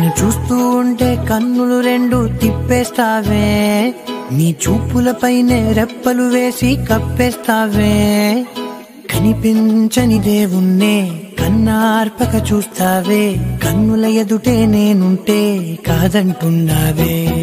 చూస్తూ ఉంటే కన్నులు రెండు తిప్పేస్తావే. నీ చూపులపైనే రెప్పలు వేసి కప్పేస్తావే. కనిపించని దేవుణ్ణే కన్నార్పక చూస్తావే. కన్నుల ఎదుటే నేనుంటే కాదంటున్నావే.